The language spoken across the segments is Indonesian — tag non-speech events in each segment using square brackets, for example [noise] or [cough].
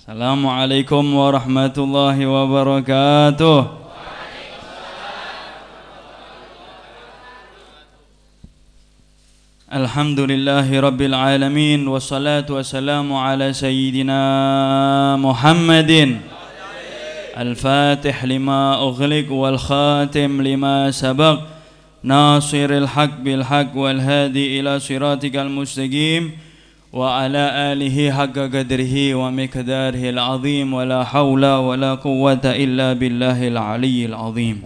السلام عليكم ورحمة الله وبركاته. الحمد لله رب العالمين والصلاة والسلام على سيدنا محمد. الفاتح لما أغلق والخاتم لما سبق. ناصر الحق بالحق والهادي إلى صراطك المستقيم. وعلى آله حق قدره ومقداره العظيم ولا حول ولا قوة إلا بالله العلي العظيم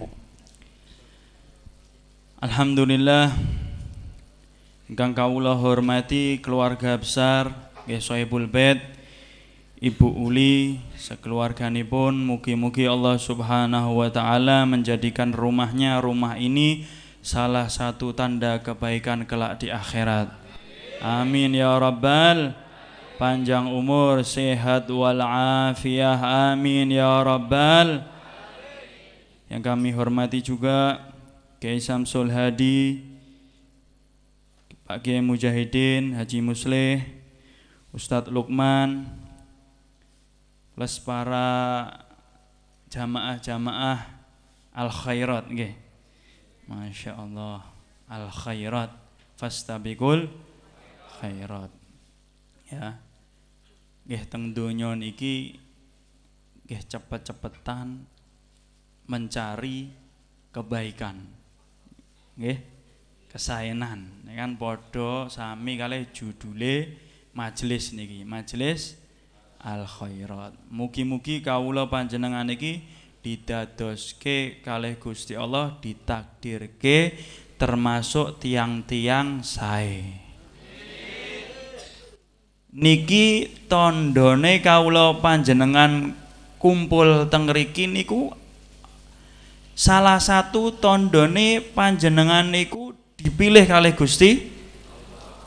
Alhamdulillah Engkang kawula hormati keluarga besar nggih Sohibul Bait Ibu Uli sekeluarganipun mugi-mugi Allah Subhanahu wa taala menjadikan rumahnya rumah ini salah satu tanda kebaikan kelak di akhirat. Amin ya rabbal panjang umur, sehat wal afiyah. Amin ya rabbal. Yang kami hormati juga Kiai Samsul Hadi, Pak Kiai Mujahidin, Haji Musleh, Ustadz Lukman, plus para jamaah-jamaah al khairat. Masya Allah al khairat fastabikul khairat. Ya. Nggih teng donya niki nggih cepet-cepetan mencari kebaikan. Nggih. Kesaenan. Ya kan sami kalih judule majelis niki. Majelis al khairat mugi-mugi kawula panjenengan iki didadoske kalih Gusti Allah ditakdirke termasuk tiang-tiang sae niki tandane kawula panjenengan kumpul teng mriki niku salah satu tondone panjenengan niku dipilih kalih Gusti.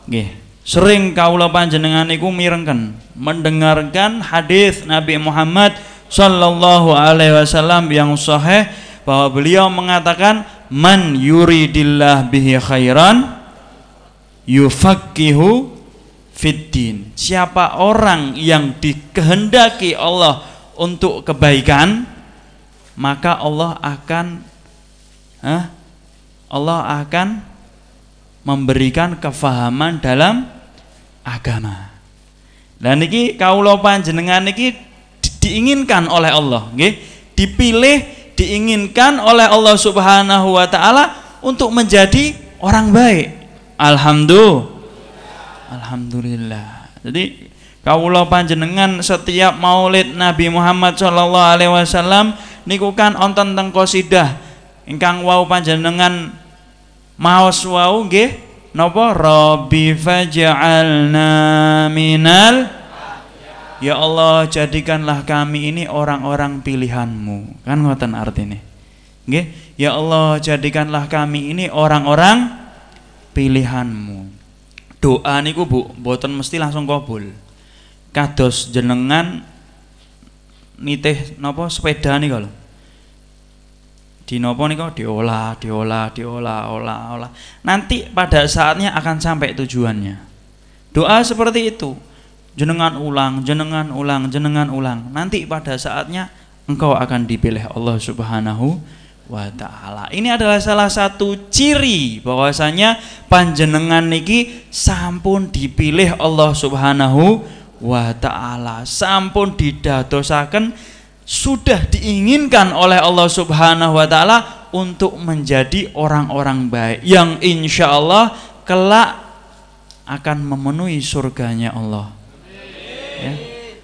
Nggih. Sering kaula panjenengan niku mirengken mendengarkan hadis Nabi Muhammad sallallahu alaihi wasallam yang sahih bahwa beliau mengatakan man yuridillah bihi khairan yufaqihu fiddin siapa orang yang dikehendaki Allah untuk kebaikan maka Allah akan eh, Allah akan memberikan kefahaman dalam agama. Dan niki kaulo panjenengan niki diinginkan oleh Allah, nggih. Dipilih, diinginkan oleh Allah Subhanahu wa taala untuk menjadi orang baik. Alhamdulillah. Alhamdulillah. Jadi kaulo panjenengan setiap maulid Nabi Muhammad sallallahu alaihi wasallam niku kan onten teng qasidah. Wau panjenengan maos wau nggih napa? Rabbi faj'alna minal Ya Allah jadikanlah kami ini orang-orang pilihanmu. Kan ngoten artinya nggih? Ya Allah jadikanlah kami ini orang-orang pilihanmu doa niku Bu boten mesti langsung kabul kados jenengan nitih napa sepeda nih kalau di nopo kok diolah, diolah, diolah, olah, olah. Nanti pada saatnya akan sampai tujuannya. Doa seperti itu. Jenengan ulang, jenengan ulang, jenengan ulang. Nanti pada saatnya engkau akan dipilih Allah Subhanahu wa taala. Ini adalah salah satu ciri bahwasanya panjenengan niki sampun dipilih Allah Subhanahu wa taala. Sampun didadosaken sudah diinginkan oleh Allah Subhanahu wa taala untuk menjadi orang-orang baik yang insya Allah kelak akan memenuhi surganya Allah.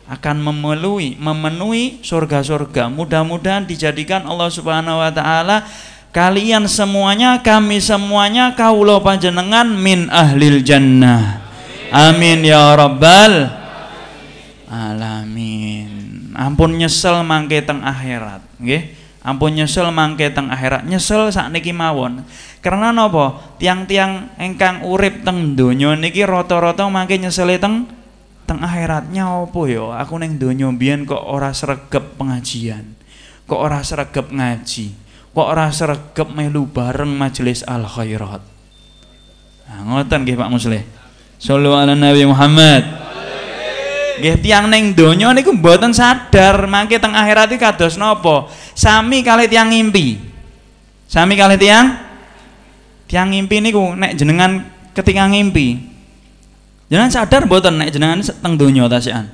Akan memenuhi memenuhi surga-surga. Mudah-mudahan dijadikan Allah Subhanahu wa taala kalian semuanya kami semuanya kaulo panjenengan min ahlil jannah. Amin ya rabbal alamin. Ampun nyesel mangke teng akhirat nggih. Ampun nyesel mangke teng akhirat. Nyesel sakniki mawon. Karena napa tiang-tiang engkang urip teng donya niki rata-rata mangke nyesel teng teng akhiratnya opo ya? Aku neng donya biyen kok ora sregep pengajian kok ora sregep ngaji kok ora sregep melu bareng majelis al khairat nah ngoten nggih Pak Musleh Sallu ala Nabi Muhammad. Nggih tiang ning donya niku mboten sadar mangke teng akhirat iki kados napa? Sami kali tiang ngimpi. Sami kali tiang? Tiang ngimpi niku nek jenengan ketika ngimpi jenengan sadar mboten nek jenengan teng donya ta sian?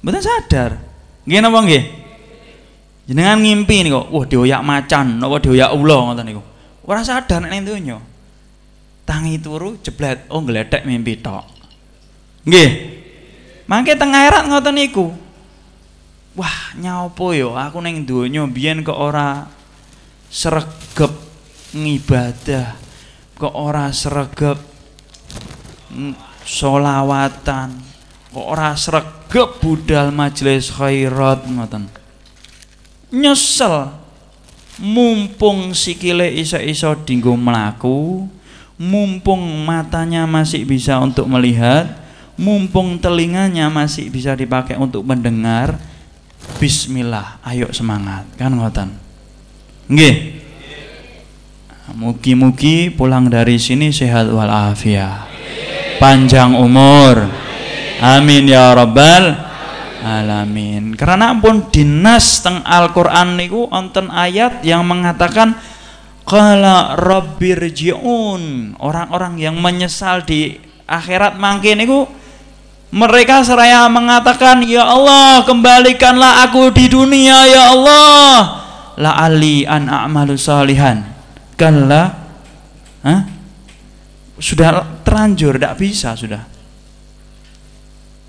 Mboten sadar. Nggih napa nggih? Jenengan ngimpi niku wah dioyak macan napa dioyak ula ngoten niku? Ora sadar nek ning tangi turu jeblet oh ngledek mimpi tok. Nggih. Mangke teng akhirat ngoten niku. Wah, nyaopo yo aku ning donya biyen kok ora sregep ngibadah. Kok ora sregep solawatan. Kok ora sregep budal majelis khairat ngoten. Nyesel. Mumpung sikile iso-iso dinggo melaku, mumpung matanya masih bisa untuk melihat, mumpung telinganya masih bisa dipakai untuk mendengar bismillah ayo semangat. Kan ngoten? Nggih. Mugi-mugi pulang dari sini sehat walafiat panjang umur amin ya rabbal alamin karena pun dinas teng Al-Qur'an niku wonten ayat yang mengatakan qala rabbirji'un orang-orang yang menyesal di akhirat mangke niku mereka seraya mengatakan, Ya Allah, kembalikanlah aku di dunia, Ya Allah. La ali an a'malu salihan. Sudah terlanjur, tidak bisa sudah.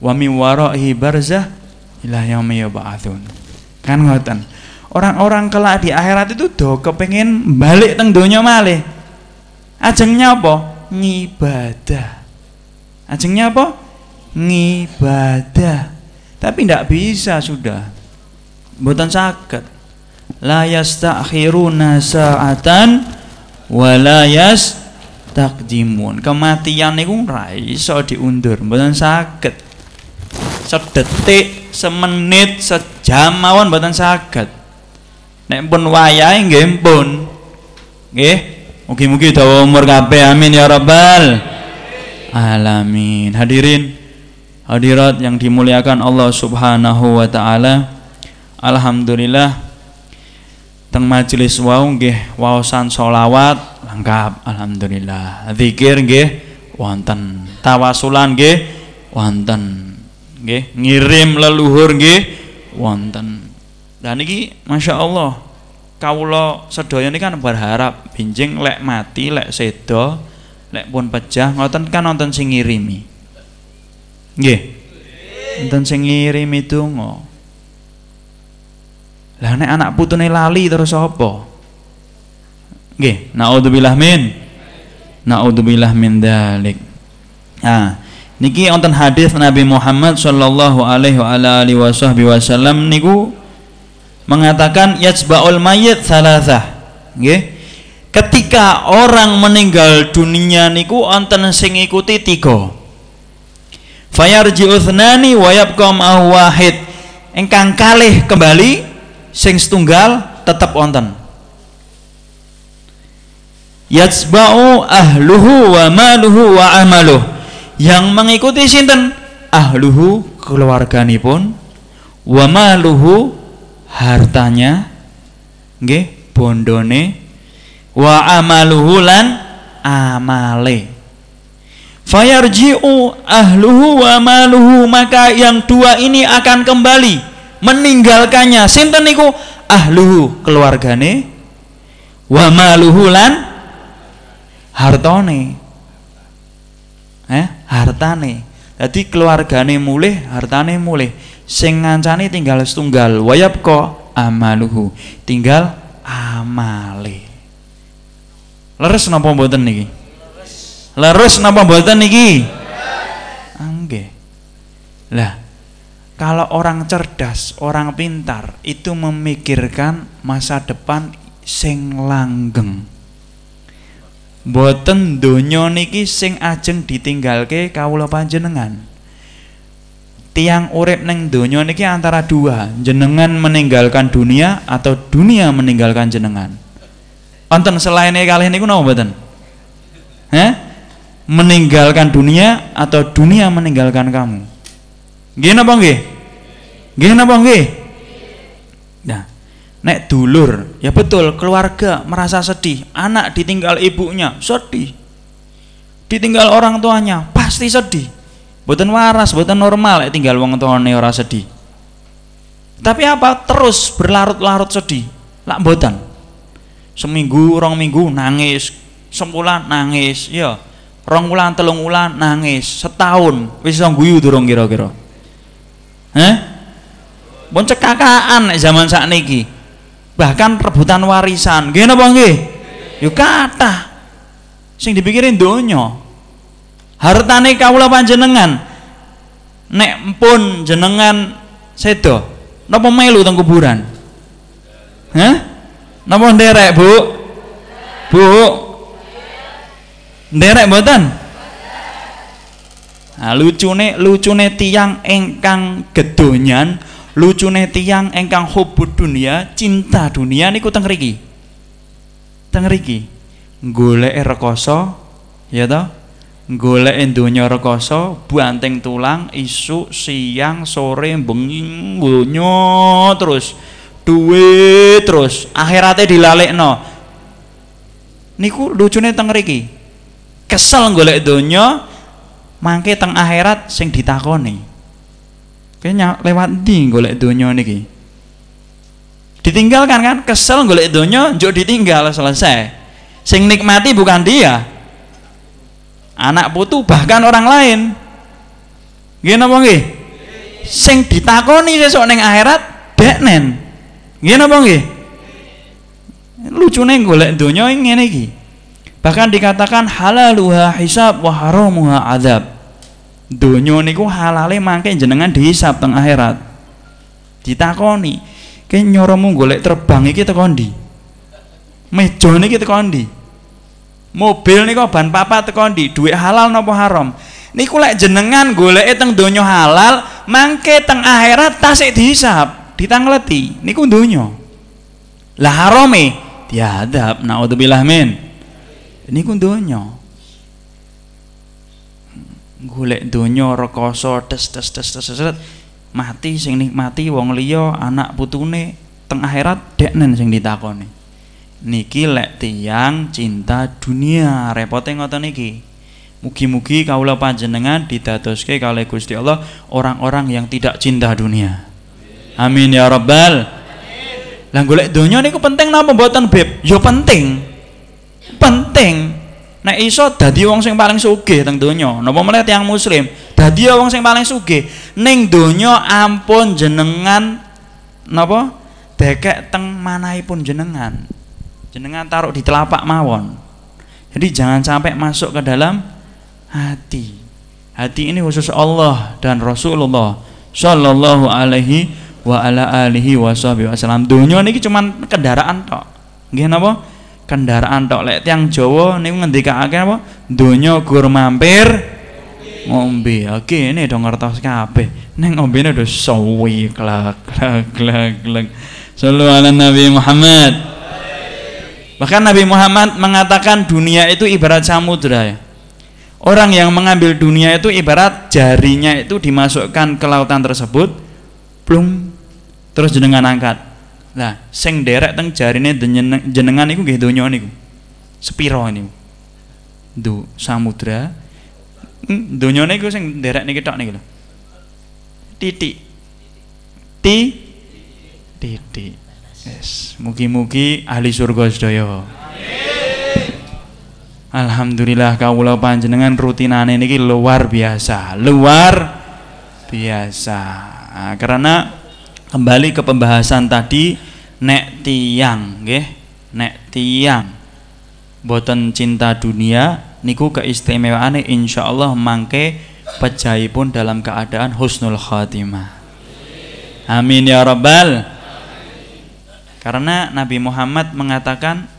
Wa mi warahi barzah ila yaumi yub'atsun. Kan ngoten. Orang-orang kelak di akhirat itu do kepengen balik teng donya malih. Ajengnya apa? Ngibadah. Ajengnya apa? ngibadah tapi tidak bisa sudah buatan sakit la yastakhiruna sa'atan wa la yastakdimun kematian niku ora iso diundur. Mboten saged. Sedetik semenit sejam mawon mboten saged. Nek pun wayahe nggih pun nggih? Mugi-mugi dawa umur kabeh. Amin ya rabbal alamin. Hadirin Hadirat yang dimuliakan Allah Subhanahu wa taala. Alhamdulillah teng majelis wau nggih waosan solawat lengkap alhamdulillah. Zikir nggih wonten. Tawasulan nggih wonten. Nggih, ngirim leluhur nggih wonten. Dan iki Masya Allah kawula sedaya ini kan berharap binjing lek mati lek sedo lek pun pecah ngoten kan nonton sing ngirimi Nggih. Enten sing ngirimi donga. Lah nek anak putune lali terus apa? Nggih, naudzubillah min. Naudzubillah min dzalik. Nah, niki wonten hadis Nabi Muhammad sallallahu alaihi wa alihi wasallam niku mengatakan yajba'ul mayyit salasah. Nggih. Ketika orang meninggal dunia niku wonten sing ikuti tiga fayarji uthnani wa yabqa wahid engkang kalih kembali sing setunggal tetap wonten yatsba'u ahluhu wa maluhu wa amaluh. Yang mengikuti sinten? Ahluhu keluarganipun. Wa maluhu hartanya. Nggih bondone. Wa amaluhu lan amale. Fayarji'u ahluhu wa maluhu maka yang dua ini akan kembali meninggalkannya. Sinten niku? Ahluhu keluargane. Wa maluhu lan hartane eh hartane. Jadi keluargane mulih hartane mulih. Sing ngancani tinggal setunggal. Wayap kok amaluhu. Tinggal amale. Leres napa mboten niki? Leres napa mboten niki? Nggih. Lah, kalau orang cerdas, orang pintar itu memikirkan masa depan sing langgeng. Boten donya niki sing ajeng ditinggalke kawula panjenengan. Tiang urip neng donya niki antara dua, jenengan meninggalkan dunia atau dunia meninggalkan jenengan. Wonten selain kali niku napa mboten? Hah? meninggalkan dunia atau dunia meninggalkan kamu Nggih napa nggih? Nggih napa nggih? Nek dulur, ya betul keluarga merasa sedih, anak ditinggal ibunya, sedih. Ditinggal orang tuanya, pasti sedih. Boten waras, boten normal nek tinggal wong tuane ora sedih. Tapi apa? Terus berlarut-larut sedih. Lak boten. Seminggu, rong minggu nangis, sebulan nangis, ya. Rong wulan, telung wulan nangis, setahun wis iso guyu durung kira-kira. Heh? Pun cekakaan zaman sakniki. Bahkan rebutan warisan. Nggih napa nggih? Yo kathah. Sing dipikirin donya. Hartane kawula panjenengan nek pun jenengan sedo napa melu teng kuburan? Hah? Napa nderek, Bu? Bu? Nderek mboten? Nah, lucune lucune tiang engkang gedonyan, lucune tiang engkang hubud dunia, cinta dunia niku teng mriki. Teng mriki. Golek rekoso, ya toh? Golek donya rekoso, banteng tulang, isu, siang, sore, bengi, bunyo terus. Duit terus, akhiratnya dilalekno. Niku lucune teng mriki. Kesel golek donya, mangke teng akhirat sing ditakoni kayaknya lewat di golek donya niki? Ditinggalkan kan? Kesel golek donya njuk ditinggal selesai. Sing nikmati bukan dia. Anak putu bahkan orang lain. Nggih napa nggih? Sing ditakoni sesuk ning akhirat deknen nggih napa nggih? Lucune golek donya ngene iki. Bahkan dikatakan halaluha hisab wa haramuha azab. Donya niku halale mangke jenengan dihisab teng akhirat. Ditakoni, "Ke nyoromu golek terbang iki teko ndi?" Meja niki teko ndi? Mobil niku ban papat teko ndi? Duit halal napa haram? Niku lek jenengan goleke teng donya halal, mangke teng akhirat tasik dihisab, ditangleti. Niku donya. Lah harame diadab. Naudzubillah min niku donya golek donya rekoso tes tes tes tes tes mati sing nikmati wong liya anak putune teng akhirat deknen sing ditakoni. Niki lek tiang cinta dunia repote ngoten niki. Mugi-mugi kaula panjenengan didadoske kalih Gusti Allah orang-orang yang tidak cinta dunia. Amin ya rabbal. Lah golek donya niku penting napa mboten beb? Ya penting. Penting nek iso dadi wong sing paling sugih teng donya. Napa meneh tiyang muslim? Dadi wong sing paling sugih. Ning donya ampun jenengan napa? Dekek teng manahipun jenengan. Jenengan taruh di telapak mawon. Jadi jangan sampai masuk ke dalam hati. Hati ini khusus Allah dan Rasulullah sallallahu alaihi wa ala alihi wasallam dunia ini cuman kendaraan tok. Nggih napa kendaraan tok. Lek tiang Jawa niku ngendikake apa? Donya gur mampir ngombe. Oke ini dong ngertos kabeh. Neng ngombene udah sawi klak klak klak klak sallu ala Nabi Muhammad. Bahkan Nabi Muhammad mengatakan dunia itu ibarat samudra ya. Orang yang mengambil dunia itu ibarat jarinya itu dimasukkan ke lautan tersebut plung terus jenengan angkat lah, sing derek teng jarine jenengan niku nggih donya niku. Sepiro niku? Du samudra. Hmm, donya niku sing derek niki tok niku lho. Titik. Ti titik. Yes, mugi-mugi ahli surga sedaya. Alhamdulillah kawula panjenengan rutinane niki luar biasa, luar biasa. Nah, karena kembali ke pembahasan tadi nek tiang nggih. Nek tiang. Boten cinta dunia niku keistimewaane insyaallah mangke pun dalam keadaan husnul khatimah. Amin ya rabbal karena Nabi Muhammad mengatakan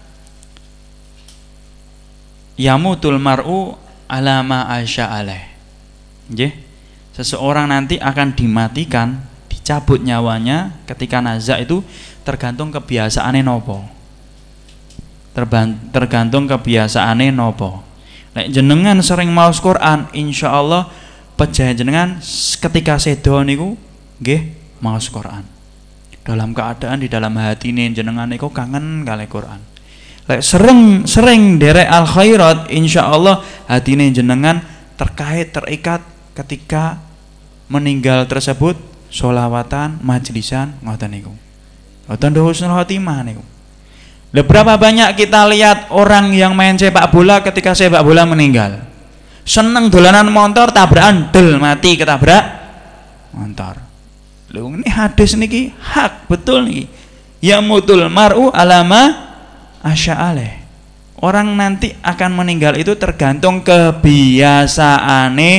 yamutul mar'u alama asya alaih seseorang nanti akan dimatikan cabut nyawanya ketika nazak itu tergantung kebiasaannya nopo tergantung kebiasaannya nopo Nek jenengan sering maus Quran insya Allah pejahe jenengan ketika sedo niku nggih maos Quran. Dalam keadaan di dalam hati ini jenengan niku kangen kali Quran. Lek sering sering derek al khairat insyaallah ini jenengan terkait terikat ketika meninggal tersebut solawatan majlisan ngoten niku. Ngoten husnul khotimah niku. Berapa banyak kita lihat orang yang main sepak bola ketika sepak bola meninggal. Seneng dolanan motor tabrakan del mati ketabrak motor. Lho ini hadis niki hak betul niki. Ya mutul mar'u alama asya'aleh. Orang nanti akan meninggal itu tergantung kebiasaane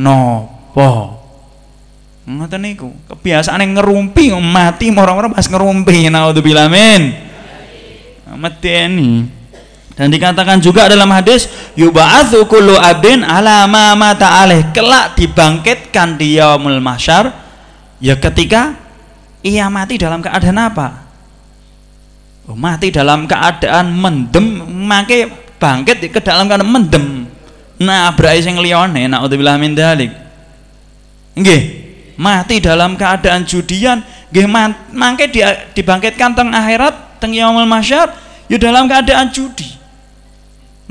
nopo. Ngoten niku, kebiasaane ngerumpi mati orang-orang pas ngerumpi. Naudzubillah min. Medeni. Dan dikatakan juga dalam hadis yub'atsu kullu abdin ala ma mata alaih kelak dibangkitkan di yaumul mahsyar Ya ketika ia mati dalam keadaan apa? Oh, mati dalam keadaan mendem, make bangkit ke dalam keadaan mendem. Nah, berai sing liyane, naudzubillah min dalik. Nggih, mati dalam keadaan judian, nggih mangke dibangkitkan teng akhirat, teng yaumul mahsyar, ya dalam keadaan judi.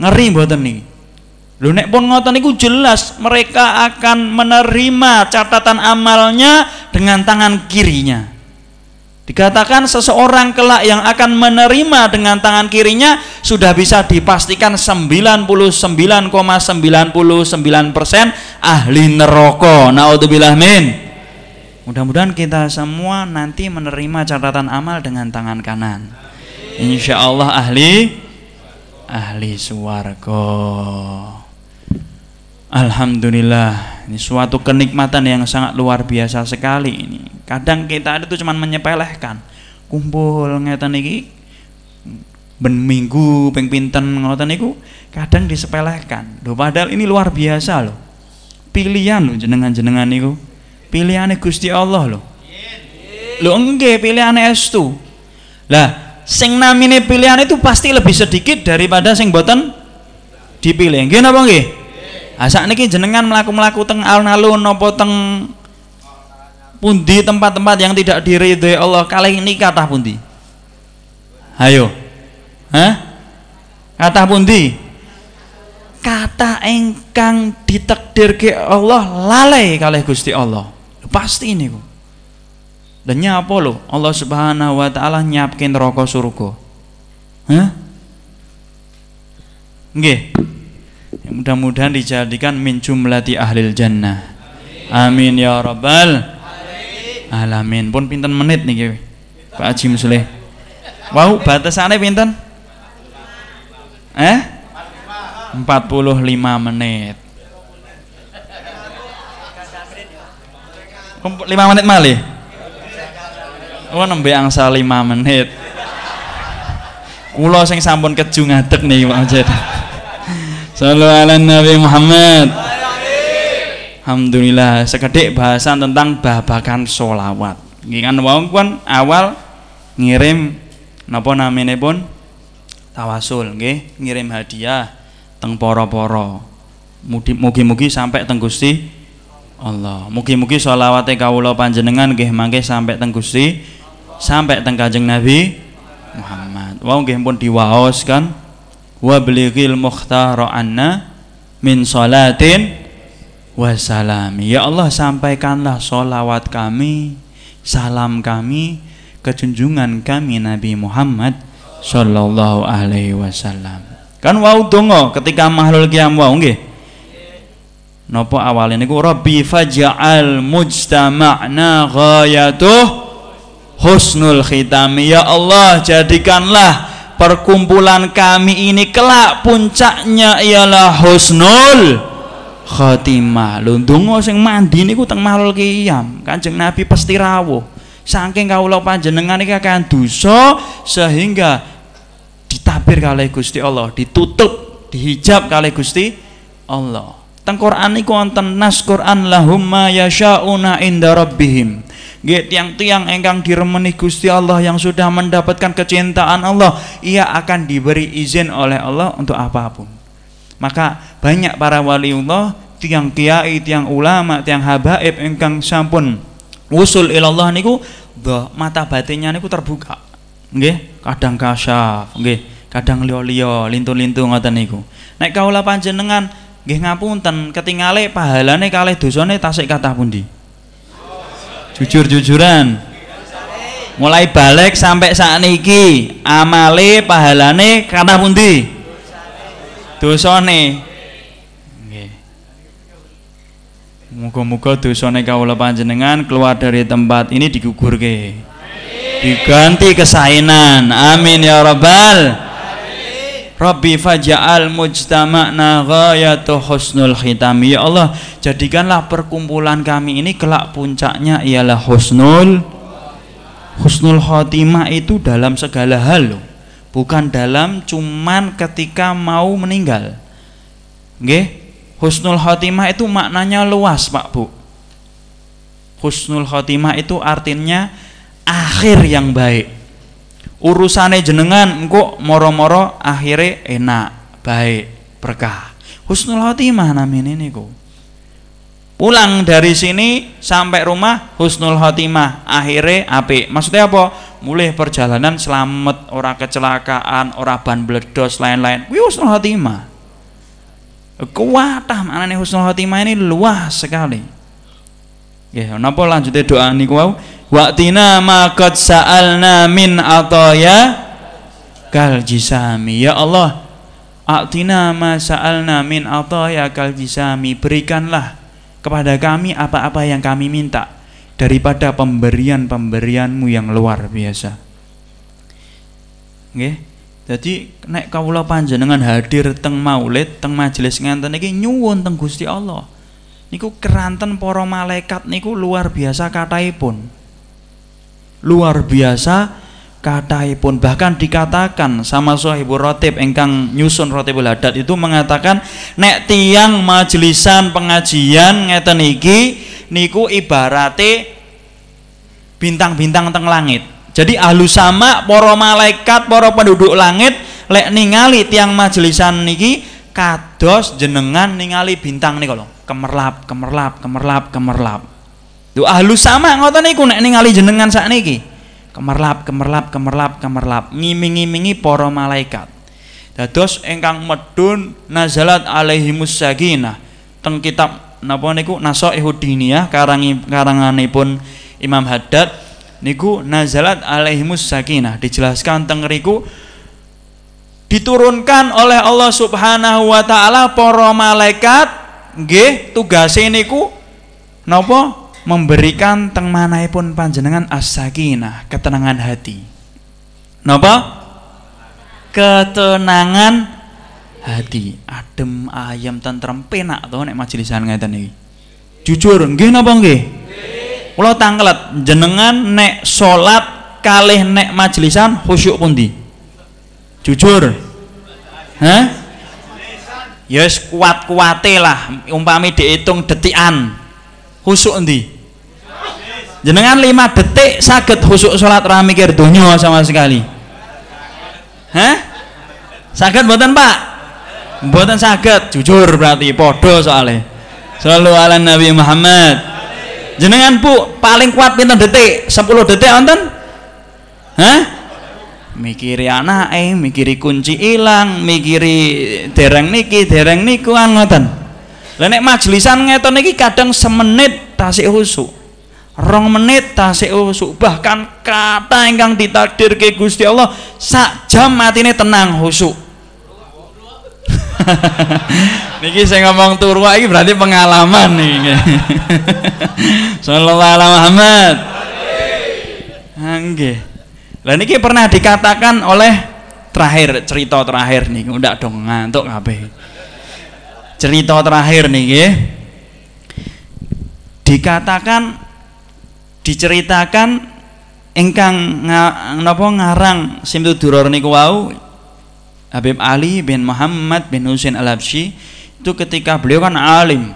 Ngeri mboten niki. Lho nek pun ngoten niku jelas mereka akan menerima catatan amalnya dengan tangan kirinya. Dikatakan seseorang kelak yang akan menerima dengan tangan kirinya sudah bisa dipastikan 99,99% ahli neraka. Naudzubillah min. Mudah-mudahan kita semua nanti menerima catatan amal dengan tangan kanan. Insya Allah ahli ahli suwargo. Alhamdulillah ini suatu kenikmatan yang sangat luar biasa sekali ini. Kadang kita itu cuma menyepelehkan kumpul ngeten iki ben minggu ping pinten ngoten niku kadang disepelehkan loh padahal ini luar biasa loh pilihan loh jenengan-jenengan niku pilihannya Gusti Allah loh lo enggak pilihan estu lah sing namine pilihan itu pasti lebih sedikit daripada sing boten dipilih nggih napa nggih Asa niki jenengan melaku-melaku teng alun-alun napa teng pundi tempat-tempat yang tidak diridhoi Allah kali ini kata pundi? Ayo. Hah? Kata pundi? Kata engkang ditakdirke Allah lalai kalih Gusti Allah. Pasti ini kok. Dan nyapa lo Allah Subhanahu wa taala nyapkin neraka surga. Hah? Nggih. Mudah-mudahan dijadikan min jumlati ahlil jannah. Amin ya rabbal alamin. Pun pinten menit nih Pak Haji Musleh. Wow, batasannya pinten? Eh? 45 menit. 5 menit malih. Oh nembe angsa 5 menit. Kula sing sampun keju ngadeg nih Pak Jed. Sallu ala Nabi Muhammad. Alhamdulillah sekedek bahasan tentang babakan solawat. Kan wong kan awal ngirim napa namine pun tawasul nggih, ngirim hadiah teng para-para. Mugi-mugi sampai teng Gusti Allah. Mugi-mugi sholawate kawula panjenengan nggih mangke sampai teng Gusti sampai teng Kanjeng Nabi Muhammad. Wong nggih pun diwaos kan wa belighil mukhtara anna min salatin wa salami ya Allah sampaikanlah solawat kami salam kami ke junjungan kami Nabi Muhammad sallallahu alaihi wasallam kan wau donga ketika mahlul qiyam wau nggih napa awalnya? Niku rabbi faj'al mujtama'na ghayatuh husnul khitami. Ya Allah jadikanlah perkumpulan kami ini kelak puncaknya ialah husnul khotimah lho ndonga sing mandi niku teng malul qiyam. Kanjeng Nabi pasti rawuh. Saking kawula panjenengan iki akan dosa sehingga ditabir kalih Gusti Allah ditutup dihijab kalih Gusti Allah teng Quran niku wonten nas Quran lahum ma yasyauna inda rabbihim tiang-tiang engkang diremeni Gusti Allah yang sudah mendapatkan kecintaan Allah, ia akan diberi izin oleh Allah untuk apa pun. Maka banyak para waliullah tiang kiai, tiang ulama, tiang habaib ingkang sampun usul ilallah niku the mata batinnya niku terbuka. Nggih, kadang kasyaf, nggih, kadang liya-liya, lintu-lintu ngoten niku. Nek kaula panjenengan nggih ngapunten, ketingale pahalane kalih dosane tasik kathah pundi? Jujur-jujuran. Mulai balik sampai saat niki amale pahalane kathah pundi? Dosane Muga-muga dosane kawula panjenengan keluar dari tempat ini digugurke. Diganti kesainan. Amin ya rabbal. Rabbi faja'al mujtama'na ghayatu husnul khitam. Ya Allah, jadikanlah perkumpulan kami ini kelak puncaknya ialah husnul husnul khotimah itu dalam segala hal loh. Bukan dalam cuman ketika mau meninggal. Nggih? Husnul khotimah itu maknanya luas Pak Bu Husnul khotimah itu artinya akhir yang baik urusannya jenengan engkau moro-moro akhirnya enak baik berkah. Husnul khotimah namanya ini kok pulang dari sini sampai rumah husnul khotimah akhirnya api maksudnya apa? Mulai perjalanan selamat orang kecelakaan orang ban bledos lain-lain. Husnul khotimah. Kuatah maknanya husnul khotimah ini luas sekali. Ya napa lanjutnya doa niku wau waqtina ma qad sa'alna min ataya kal jisami ya Allah atina ma sa'alna min ataya kal jisami berikanlah kepada kami apa-apa yang kami minta daripada pemberian-pemberianmu yang luar biasa nggih jadi nek kawula panjenengan hadir teng maulid, teng majelis ngenten iki nyuwun teng Gusti Allah. Niku keranten para malaikat niku luar biasa kataipun. Luar biasa kataipun. Bahkan dikatakan sama sahibul rotib engkang nyusun rotibul hadat itu mengatakan nek tiang majelisan pengajian ngeten iki niku ibarate bintang-bintang teng langit. Jadi ahlu sama para malaikat, para penduduk langit lek ningali tiang majelisan niki kados jenengan ningali bintang nih kalau Kemerlap, kemerlap, kemerlap, kemerlap. Tuh ahlu sama ngoten niku nek ningali jenengan sak niki. Kemerlap, kemerlap, kemerlap, kemerlap, ngiming-ngimingi para malaikat. Dados engkang medun nazalat alaihimus sakinah. Teng kitab napa niku? Nasaihud Diniyah karangi karanganipun Imam Haddad. Niku nazalat alaihimus sakinah. Dijelaskan tengeriku diturunkan oleh Allah Subhanahu wa taala para malaikat. Nggih tugase niku. Napa memberikan teng manahipun panjenengan as-sakinah ketenangan hati. Napa? Ketenangan hati. Adem ayam tentrem penak to nek majelisan ngeten iki. Jujur nggih napa nggih? Kula tanglet jenengan nek salat kalih nek majelisan khusyuk pundi jujur. Hah? Yes ya kuat-kuate lah umpami dihitung detikan khusyuk endi? Jenengan lima detik sakit khusyuk salat ra mikir donya sama sekali. Hah? Sakit mboten Pak? Mboten sakit jujur berarti podo soalnya. Selalu ala Nabi Muhammad. Jenengan bu paling kuat pinten detik? 10 detik wonten? Hah? Mikiri anak eh mikiri kunci hilang mikiri dereng niki dereng niku an ngoten lha nek majelisan ngeten niki kadang semenit tasik husuk rong menit tasik husuk bahkan kata ingkang ditakdirke Gusti Allah sak jam matine tenang husuk [laughs] Niki saya ngomong turu iki berarti pengalaman nih. [laughs] Sallallahu alaihi Muhammad. Nggih. Lah niki pernah dikatakan oleh terakhir cerita terakhir nih, udah dong ngantuk kabeh. Cerita terakhir nih Dikatakan diceritakan ingkang napa ngarang Simtu Duror niku wau Habib Ali bin Muhammad bin Husain Al-Habsyi itu ketika beliau kan alim.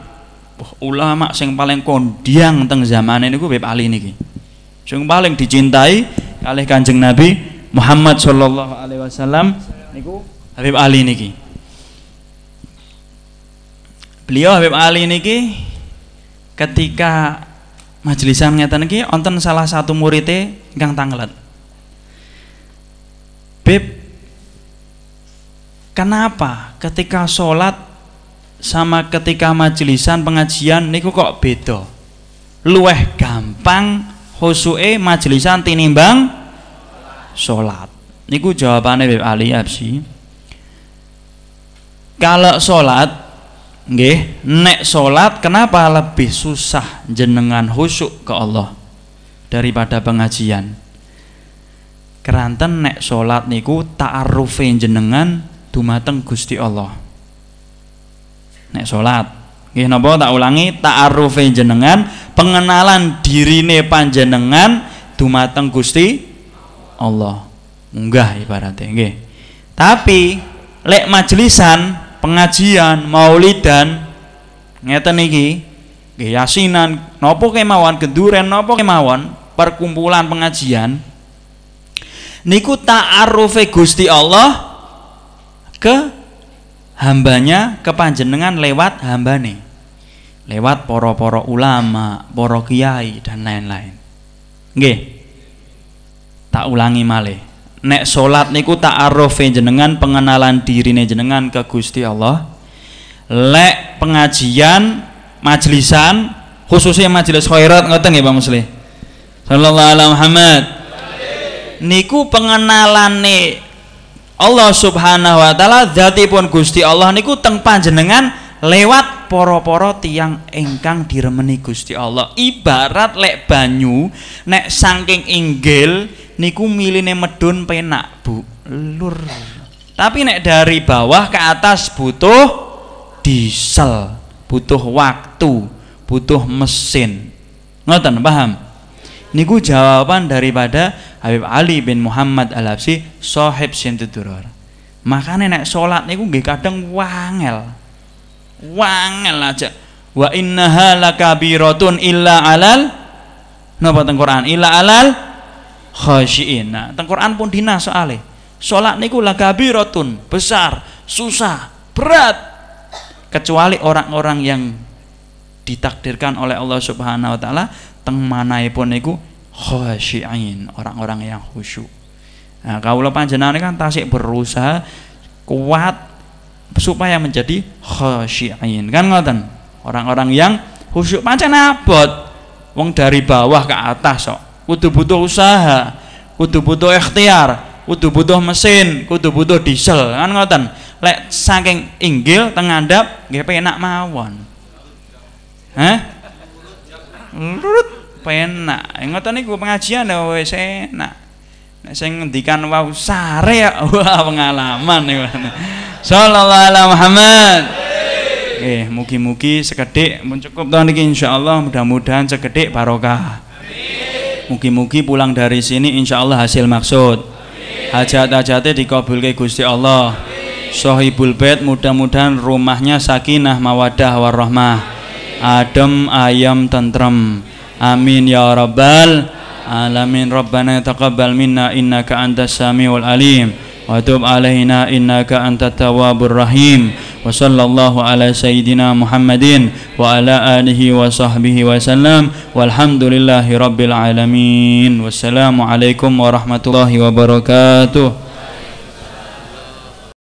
Ulama yang paling kondiang teng zaman ini Habib Ali niki. Yang paling dicintai oleh kanjeng Nabi Muhammad Shallallahu Alaihi Wasallam niku Habib Ali niki beliau Habib Ali niki ketika majelisan ngeten iki wonten salah satu muridé ingkang tanglet. Bib Kenapa ketika sholat sama ketika majelisan pengajian niku kok beda? Luweh gampang khusuke majelisan tinimbang sholat. Niku jawabannya Bib Ali Absi. Kalau sholat Nggih, nek salat kenapa lebih susah jenengan khusyuk ke Allah daripada pengajian? Keranten nek salat niku ta'arrufe jenengan dumateng Gusti Allah. Nek salat, nggih napa tak ulangi ta'arrufe jenengan pengenalan dirine panjenengan dumateng Gusti Allah. Munggah ibaratnya nggih. Tapi lek majelisan pengajian, maulidan, ngeten iki, nggih yasinan, napa kemawon? Genduren napa kemawon, perkumpulan pengajian. Niku ta'arufe Gusti Allah ke hambanya ke panjenengan lewat hambane. Lewat poro-poro ulama, poro kiai dan lain-lain. Nggih. Tak ulangi malih nek salat niku ta'arrufe jenengan pengenalan dirine jenengan ke Gusti Allah. Lek pengajian majlisan khususnya majelis khairat ngoten nggih Pak Musli? Sallallahu alaihi Muhammad. Niku pengenalane Allah Subhanahu wa taala zatipun Gusti Allah niku teng panjenengan lewat poro-poro tiang engkang diremeni Gusti Allah. Ibarat lek banyu nek saking inggil niku miline medun penak bu. Lur. Tapi nek dari bawah ke atas butuh diesel butuh waktu butuh mesin. Ngoten paham? Niku jawaban daripada Habib Ali bin Muhammad al Habsi sahib Sintudurar makanya nek sholat niku nggih kadang wangel. Wangel aja. Wa innaha lakabiratun illa alal napa teng Quran? Illa alal khasyiin. Nah, teng Quran pun dina soale. Salat niku lagabiratun, besar, susah, berat. Kecuali orang-orang yang ditakdirkan oleh Allah Subhanahu wa taala teng manaipun niku khasyiin, orang-orang yang khusyuk. Nah, kalau panjenengan kan tasik berusaha kuat supaya menjadi khasyiin. Kan ngoten? Orang-orang yang khusyuk pancen abot. Wong dari bawah ke atas kok kudu butuh usaha kudu butuh ikhtiar kudu butuh mesin kudu butuh diesel kan ngoten lek saking inggil tengandap nggih penak mawon Hah? Lurut penak. Ngoten niku pengajian ya wis enak. Nek sing ngendikan wau sare ya [laughs] wah pengalaman niku. Sallallahu alaihi Muhammad. Oke, mugi-mugi sekedhik pun cukup to niki insyaallah mudah-mudahan sekedhik barokah. Mugi-mugi pulang dari sini insya Allah hasil maksud. Hajat-hajatnya dikabulkan Gusti Allah. Sohibul bed mudah-mudahan rumahnya sakinah mawadah warahmah. Adem ayam tentrem. Amin ya rabbal alamin. Rabbana taqabbal minna innaka antas samiul alim. Wa tub alaina innaka antat tawwabur rahim. وصلى الله على سيدنا محمد وعلى آله وصحبه وسلم والحمد لله رب العالمين والسلام عليكم ورحمة الله وبركاته